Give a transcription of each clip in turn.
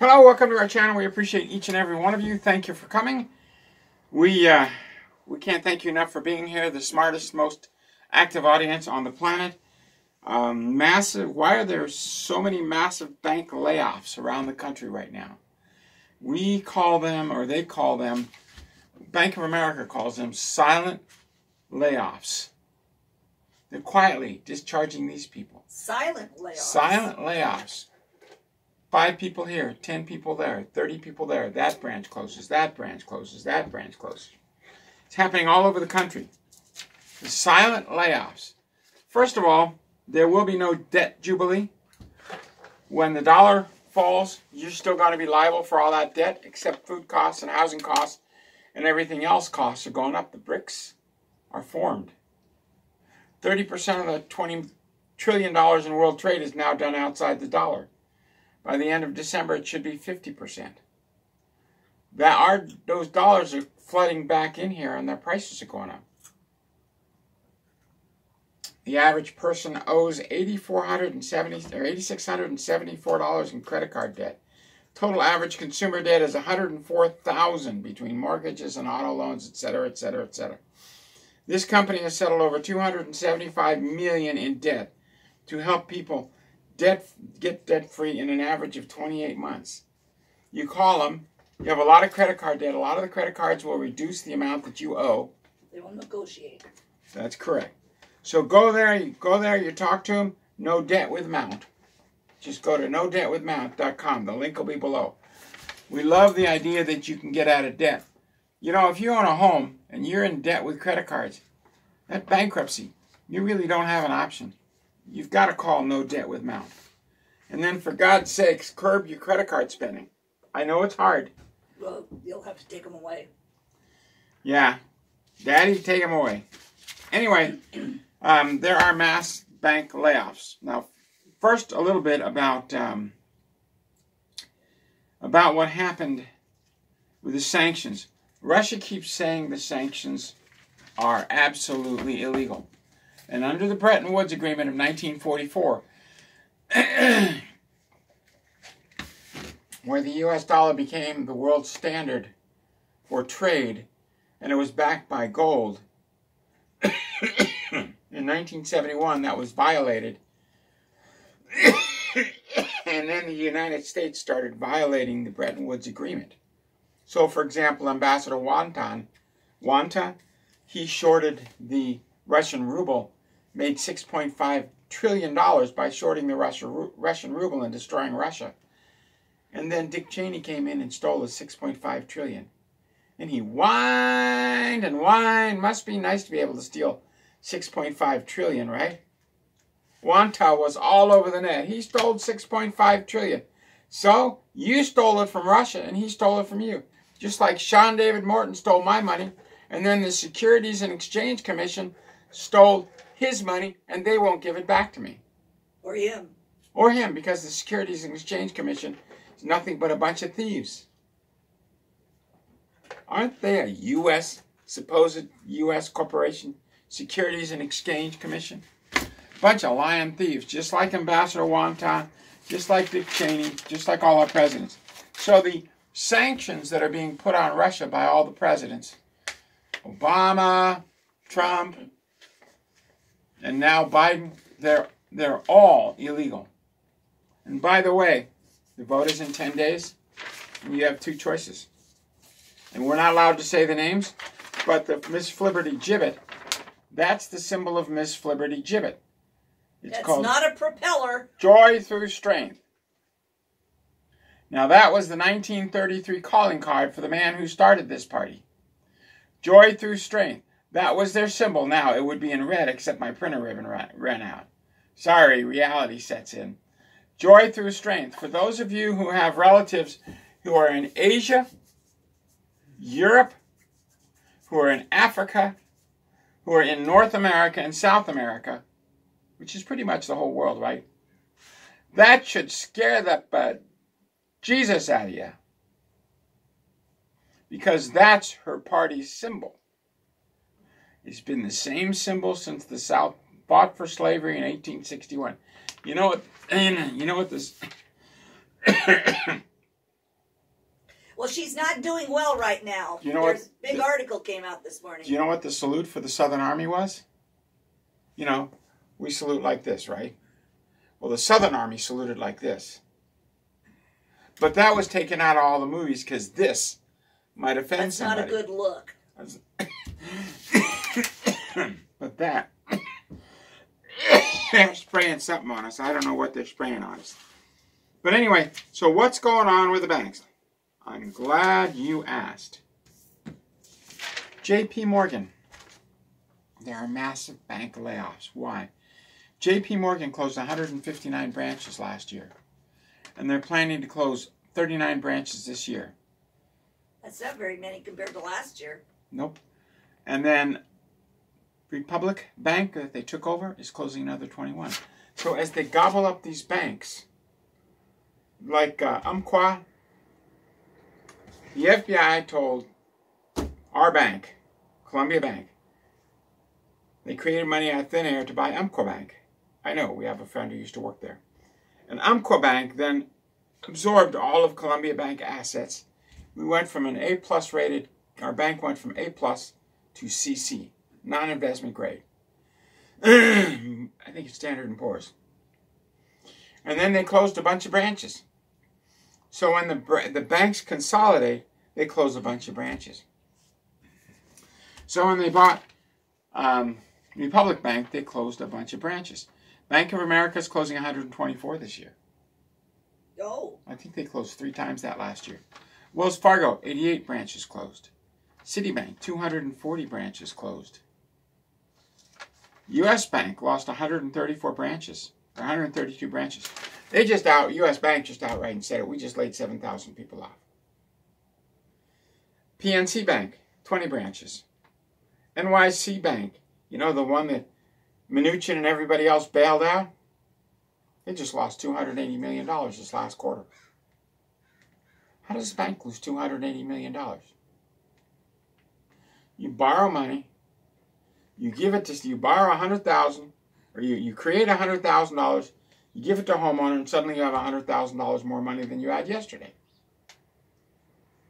Hello, welcome to our channel. We appreciate each and every one of you. Thank you for coming. We uh, we can't thank you enough for being here. The smartest, most active audience on the planet. Um, massive. Why are there so many massive bank layoffs around the country right now? We call them, or they call them, Bank of America calls them silent layoffs. They're quietly discharging these people. Silent layoffs. Silent layoffs. Five people here, ten people there, thirty people there. That branch closes, that branch closes, that branch closes. It's happening all over the country. The silent layoffs. First of all, there will be no debt jubilee. When the dollar falls, you're still going to be liable for all that debt, except food costs and housing costs and everything else costs are going up. The BRICS are formed. 30% of the $20 trillion in world trade is now done outside the dollar. By the end of December, it should be 50%. That are, those dollars are flooding back in here and their prices are going up. The average person owes 8,470 or $8,674 in credit card debt. Total average consumer debt is 104,000 between mortgages and auto loans, etc., etc., etc. This company has settled over 275 million in debt to help people debt get debt free in an average of 28 months. You call them, you have a lot of credit card debt. A lot of the credit cards will reduce the amount that you owe. They will negotiate. That's correct. So go there, you go there, you talk to them, no debt with Mount. Just go to no debt with nodebtwithmount.com. The link will be below. We love the idea that you can get out of debt. You know, if you own a home and you're in debt with credit cards, that bankruptcy, you really don't have an option. You've got to call No Debt with Mount. And then, for God's sakes, curb your credit card spending. I know it's hard. Well, you'll have to take them away. Yeah. Daddy, take them away. Anyway, um, there are mass bank layoffs. Now, first, a little bit about um, about what happened with the sanctions. Russia keeps saying the sanctions are absolutely illegal. And under the Bretton Woods Agreement of 1944, where the US dollar became the world standard for trade and it was backed by gold, in 1971 that was violated. and then the United States started violating the Bretton Woods Agreement. So, for example, Ambassador Wantan, Wanta, he shorted the Russian ruble, made 6.5 trillion dollars by shorting the Russia, Russian ruble and destroying Russia. And then Dick Cheney came in and stole the 6.5 trillion. And he whined and whined. Must be nice to be able to steal 6.5 trillion, right? Wanta was all over the net. He stole 6.5 trillion. So you stole it from Russia and he stole it from you. Just like Sean David Morton stole my money and then the Securities and Exchange Commission stole his money and they won't give it back to me. Or him. Or him because the Securities and Exchange Commission is nothing but a bunch of thieves. Aren't they a U.S. supposed U.S. corporation? Securities and Exchange Commission? Bunch of lying thieves, just like Ambassador Wonton, just like Dick Cheney, just like all our presidents. So the sanctions that are being put on Russia by all the presidents, Obama, Trump, and now Biden, they're, they're all illegal. And by the way, the vote is in 10 days, and you have two choices. And we're not allowed to say the names, but the Miss Flibberty Gibbet, that's the symbol of Miss Flibberty Gibbet. It's That's called not a propeller. Joy through strength. Now that was the 1933 calling card for the man who started this party. Joy through strength. That was their symbol. Now it would be in red, except my printer ribbon ran out. Sorry, reality sets in. Joy through strength. For those of you who have relatives who are in Asia, Europe, who are in Africa, who are in North America and South America, which is pretty much the whole world, right? That should scare the uh, Jesus out of you. Because that's her party's symbol. It's been the same symbol since the South fought for slavery in 1861. You know what? You know what this? Well, she's not doing well right now. You know There's what? Big The- article came out this morning. Do you know what the salute for the Southern Army was? You know, we salute like this, right? Well, the Southern Army saluted like this. But that was taken out of all the movies because this might offend That's somebody. not a good look. that they're spraying something on us. I don't know what they're spraying on us. But anyway, so what's going on with the banks? I'm glad you asked. JP Morgan. There are massive bank layoffs. Why? JP Morgan closed 159 branches last year. And they're planning to close 39 branches this year. That's not very many compared to last year. Nope. And then Republic Bank that they took over is closing another 21. So as they gobble up these banks, like uh, the FBI told our bank, Columbia Bank, they created money out of thin air to buy Umpqua Bank. I know, we have a friend who used to work there. And Umpqua Bank then absorbed all of Columbia Bank assets. We went from an A plus rated, our bank went from A plus to CC, non-investment grade. I think it's Standard & Poor's. And then they closed a bunch of branches. So when the, the banks consolidate, they close a bunch of branches. So when they bought um, Republic Bank, they closed a bunch of branches. Bank of America is closing 124 this year. Oh, I think they closed three times that last year. Wells Fargo, 88 branches closed. Citibank, 240 branches closed. U.S. Bank lost 134 branches, or 132 branches. They just out, U.S. Bank just outright and said it. We just laid 7,000 people off. PNC Bank, 20 branches. NYC Bank, you know, the one that Mnuchin and everybody else bailed out? They just lost $280 million this last quarter. How does a bank lose $280 million? You borrow money, you give it to, you borrow a 100000 or you, you create a $100,000, you give it to a homeowner, and suddenly you have a $100,000 more money than you had yesterday.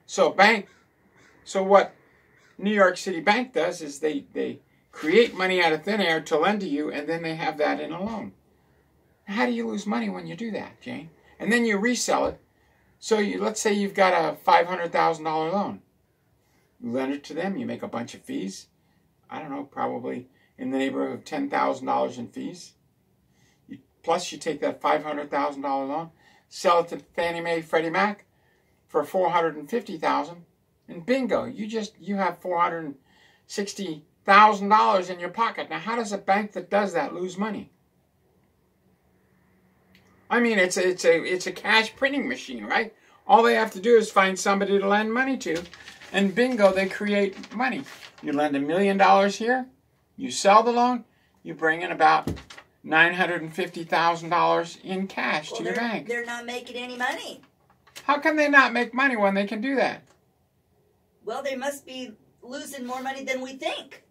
So bank, so what New York City Bank does is they, they create money out of thin air to lend to you, and then they have that in a loan. How do you lose money when you do that, Jane? And then you resell it. So you, let's say you've got a $500,000 loan. You lend it to them, you make a bunch of fees. I don't know, probably in the neighborhood of $10,000 in fees. You, plus you take that $500,000 loan, sell it to Fannie Mae, Freddie Mac for $450,000 and bingo, you just you have $460,000 in your pocket. Now how does a bank that does that lose money? I mean, it's a, it's a it's a cash printing machine, right? All they have to do is find somebody to lend money to, and bingo, they create money. You lend a million dollars here, you sell the loan, you bring in about nine hundred and fifty thousand dollars in cash well, to your bank. they're not making any money. How can they not make money when they can do that? Well, they must be losing more money than we think.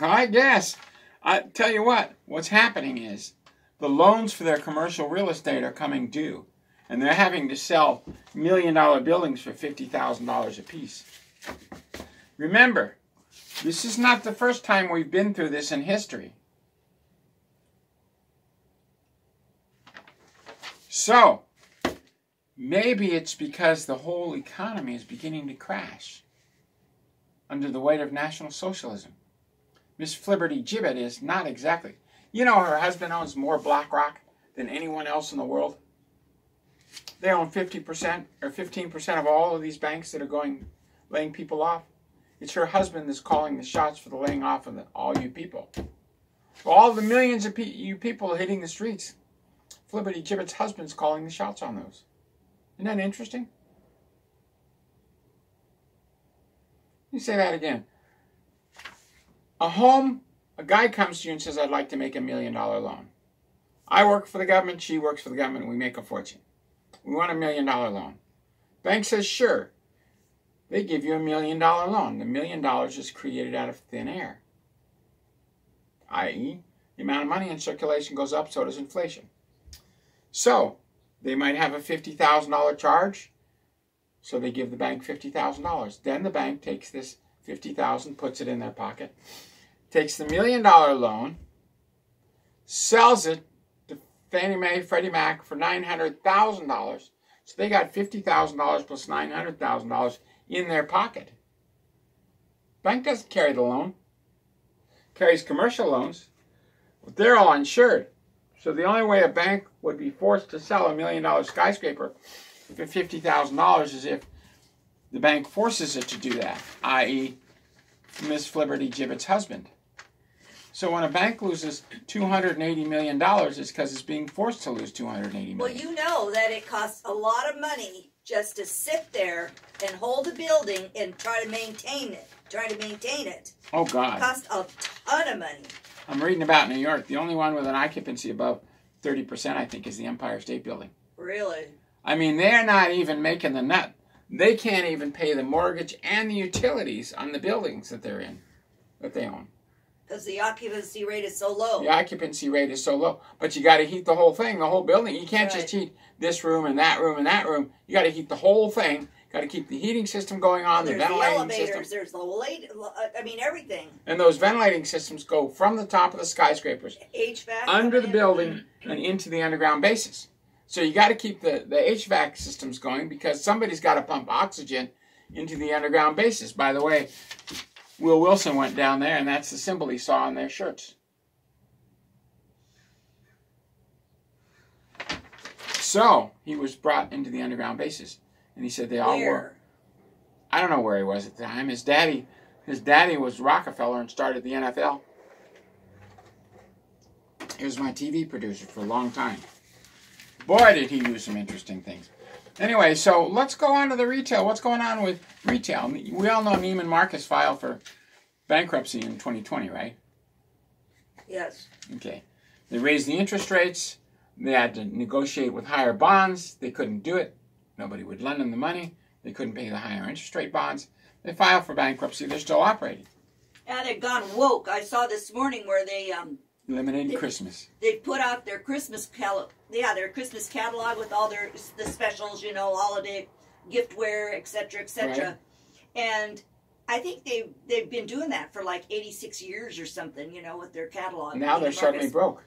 I guess. I tell you what, what's happening is the loans for their commercial real estate are coming due, and they're having to sell million dollar buildings for $50,000 a piece. Remember, this is not the first time we've been through this in history. So, maybe it's because the whole economy is beginning to crash under the weight of National Socialism. Miss Flibberty Gibbet is not exactly. You know, her husband owns more BlackRock than anyone else in the world. They own 50% or 15% of all of these banks that are going, laying people off. It's her husband that's calling the shots for the laying off of the, all you people. All the millions of pe- you people hitting the streets, Flibberty Gibbet's husband's calling the shots on those. Isn't that interesting? You say that again. A home, a guy comes to you and says, I'd like to make a million dollar loan. I work for the government, she works for the government, and we make a fortune. We want a million dollar loan. Bank says, sure. They give you a million dollar loan. The million dollars is created out of thin air, i.e., the amount of money in circulation goes up, so does inflation. So, they might have a $50,000 charge. So they give the bank $50,000. Then the bank takes this 50000 puts it in their pocket, takes the million dollar loan, sells it to Fannie Mae, Freddie Mac for $900,000. So they got $50,000 plus $900,000 in their pocket. Bank doesn't carry the loan. Carries commercial loans, but they're all insured. So the only way a bank would be forced to sell a million dollar skyscraper for fifty thousand dollars is if the bank forces it to do that, i.e., Miss Flibberty Gibbet's husband. So when a bank loses two hundred and eighty million dollars, it's because it's being forced to lose two hundred and eighty Well, you know that it costs a lot of money just to sit there and hold a building and try to maintain it. Try to maintain it. oh God. It God! costs a ton of money. I'm reading about New York. The only one with an occupancy above thirty percent, I think, is the Empire State Building. Really. I mean, they're not even making the nut. They can't even pay the mortgage and the utilities on the buildings that they're in, that they own. Because the occupancy rate is so low. The occupancy rate is so low. But you got to heat the whole thing, the whole building. You can't just heat this room and that room and that room. You got to heat the whole thing. Got to keep the heating system going on, the There's the ventilating elevators, system. there's the late, I mean, everything. And those ventilating systems go from the top of the skyscrapers HVAC. under the building and into the underground bases. So you got to keep the, the HVAC systems going because somebody's got to pump oxygen into the underground bases. By the way, Will Wilson went down there, and that's the symbol he saw on their shirts. So he was brought into the underground bases, and he said they all were. I don't know where he was at the time. His daddy, his daddy was Rockefeller and started the NFL. He was my TV producer for a long time. Boy, did he do some interesting things. Anyway, so let's go on to the retail. What's going on with retail? We all know Neiman Marcus filed for bankruptcy in 2020, right? Yes. Okay. They raised the interest rates. They had to negotiate with higher bonds. They couldn't do it. Nobody would lend them the money. They couldn't pay the higher interest rate bonds. They filed for bankruptcy. They're still operating. And they've gone woke. I saw this morning where they um Eliminated They- Christmas. they put out their Christmas cal yeah their Christmas catalog with all their the specials, you know, holiday giftware, etc., etc. Right. And I think they they've been doing that for like 86 years or something, you know, with their catalog. Now they're suddenly broke.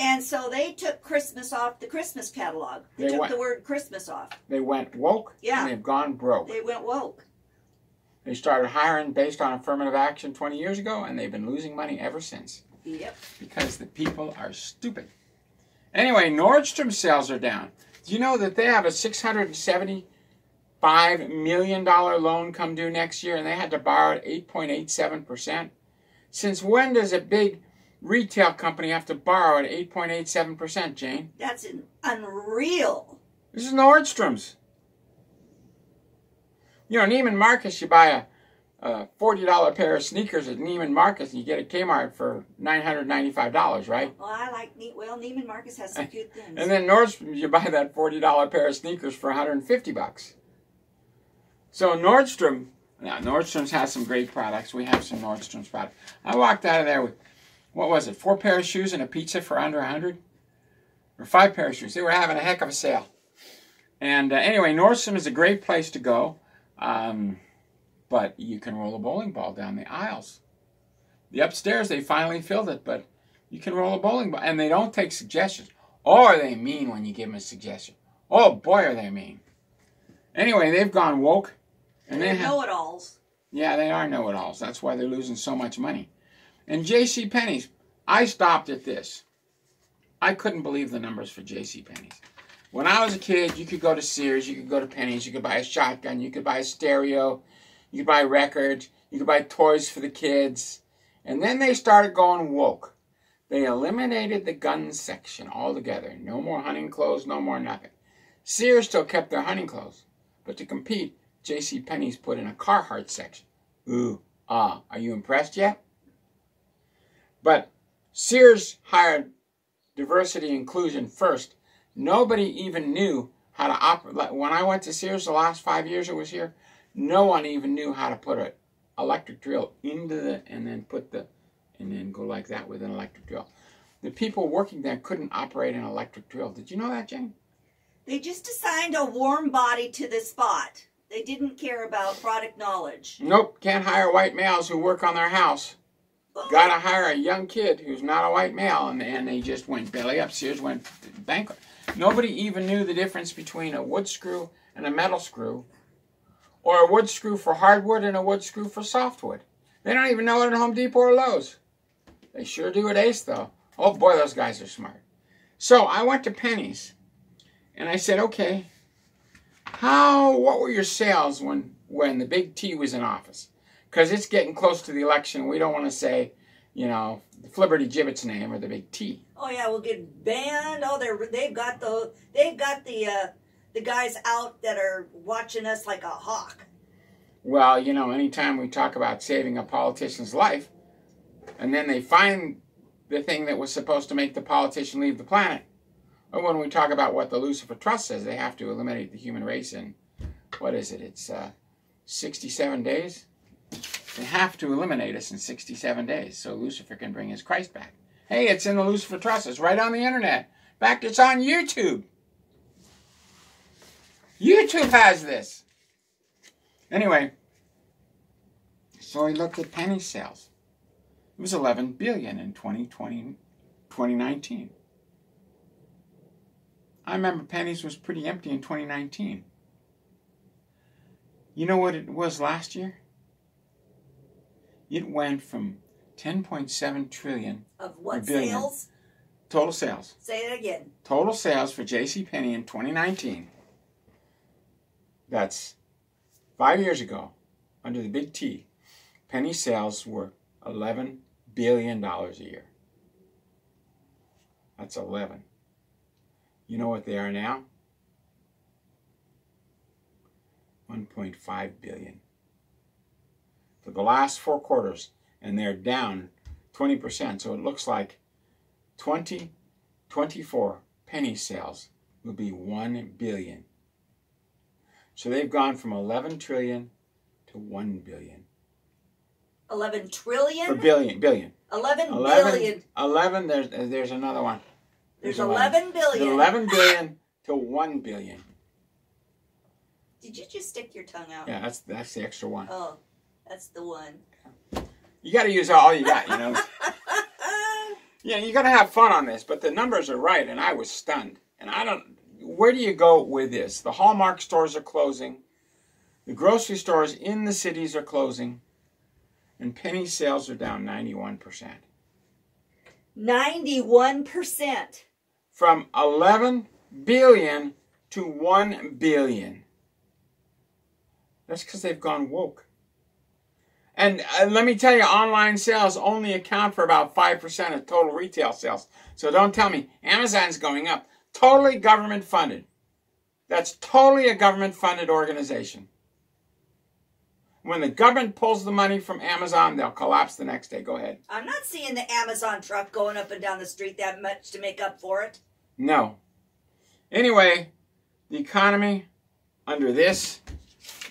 And so they took Christmas off the Christmas catalog. They, They took what? the word Christmas off. They went woke Yeah. and they've gone broke. They went woke. They started hiring based on affirmative action 20 years ago, and they've been losing money ever since Yep. because the people are stupid. Anyway, Nordstrom sales are down. Do you know that they have a $675 million loan come due next year, and they had to borrow at 8.87%? Since when does a big retail company have to borrow at 8.87%, Jane? That's unreal. This is Nordstrom's. You know, Neiman Marcus, you buy a, a $40 pair of sneakers at Neiman Marcus and you get a Kmart for $995, right? Well, I like Ne- well Neiman Marcus has some cute things. And then Nordstrom, you buy that $40 pair of sneakers for 150 bucks. So Nordstrom, now Nordstrom's has some great products. We have some Nordstrom's products. I walked out of there with, what was it, four pair of shoes and a pizza for under 100 Or five pair of shoes. They were having a heck of a sale. And uh, anyway, Nordstrom is a great place to go. Um, but you can roll a bowling ball down the aisles. The upstairs, they finally filled it, but you can roll a bowling ball. And they don't take suggestions. Oh, are they mean when you give them a suggestion? Oh, boy, are they mean. Anyway, they've gone woke. And they They're have, know-it-alls. yeah, they are know-it-alls. That's why they're losing so much money. And J.C. Penney's, I stopped at this. I couldn't believe the numbers for J.C. Penney's. When I was a kid, you could go to Sears, you could go to Penney's, you could buy a shotgun, you could buy a stereo, you could buy records, you could buy toys for the kids. And then they started going woke. They eliminated the gun section altogether. No more hunting clothes, no more nothing. Sears still kept their hunting clothes. But to compete, J.C. Penney's put in a Carhartt section. Ooh, ah, are you impressed yet? But Sears hired diversity inclusion first. Nobody even knew how to operate. When I went to Sears the last five years it was here, no one even knew how to put an electric drill into the, and then put the, and then go like that with an electric drill. The people working there couldn't operate an electric drill. Did you know that, Jane? They just assigned a warm body to the spot. They didn't care about product knowledge. Nope, can't hire white males who work on their house. Gotta hire a young kid who's not a white male, and, and they just went belly up. Sears went bankrupt. Nobody even knew the difference between a wood screw and a metal screw, or a wood screw for hardwood and a wood screw for softwood. They don't even know it at Home Depot or Lowe's. They sure do at Ace, though. Oh boy, those guys are smart. So I went to Penney's, and I said, okay, how? What were your sales when when the big T was in office? Because it's getting close to the election. We don't want to say, you know, Flibberty Gibbet's name or the big T. Oh yeah, we'll get banned. Oh, they're they've got the they've got the uh, the guys out that are watching us like a hawk. Well, you know, anytime we talk about saving a politician's life, and then they find the thing that was supposed to make the politician leave the planet, or when we talk about what the Lucifer Trust says, they have to eliminate the human race in, what is it? It's uh, 67 days. They have to eliminate us in 67 days so Lucifer can bring his Christ back. Hey, it's in the Lucifer Trust. It's right on the internet. In fact, it's on YouTube. YouTube has this. Anyway, so I looked at Penney sales. It was 11 billion in 2020, 2019. I remember Penney's was pretty empty in 2019. You know what it was last year? It went from 10.7 trillion Of what billion. sales? total sales. Say it again. Total sales for J.C. Penney in 2019. That's five years ago, under the big T. Penney sales were 11 billion dollars a year. That's 11. You know what they are now? 1.5 billion. For the last four quarters, and they're down 20%. So it looks like 2024 Penney sales will be 1 billion. So they've gone from 11 trillion to 1 billion. Eleven Or trillion. billion, billion. Eleven 11, billion. 11 there's, there's another one. There's 11. eleven billion. 11 billion to 1 billion. Did you just stick your tongue out? Yeah, that's that's the extra one. Oh, that's the one. You got to use all you got, you know. Yeah, you got to have fun on this, but the numbers are right, and I was stunned. And I don't. Where do you go with this? The Hallmark stores are closing. The grocery stores in the cities are closing, and Penney sales are down ninety-one percent Ninety-one percent. from eleven billion to one billion. That's because they've gone woke. And uh, let me tell you, online sales only account for about 5% of total retail sales. So don't tell me Amazon's going up. Totally government funded. That's totally a government funded organization. When the government pulls the money from Amazon, they'll collapse the next day. Go ahead. I'm not seeing the Amazon truck going up and down the street that much to make up for it. No. Anyway, the economy under this,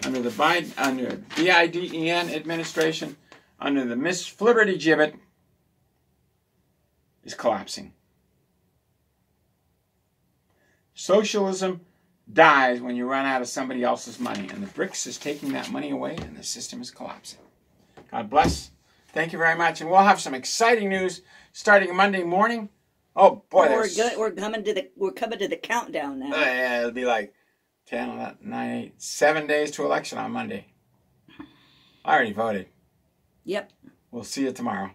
under the Biden, under BIDEN administration, under the Miss Flibberty Gibbet, is collapsing. Socialism dies when you run out of somebody else's money, and the BRICS is taking that money away, and the system is collapsing. God bless. Thank you very much, and we'll have some exciting news starting Monday morning. Oh boy, we're good. We're coming to the we're coming to the countdown now. uh, yeah, it'll be like 10, 11, 9, 8, 7 days to election on Monday. I already voted. Yep. We'll see you tomorrow.